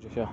就行。